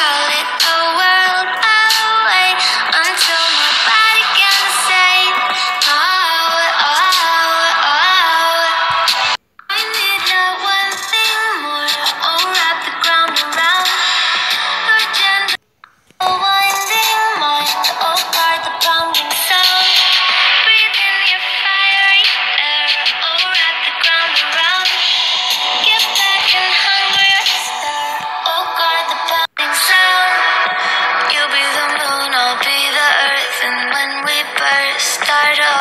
call it start up.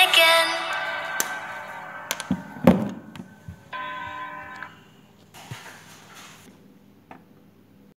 again.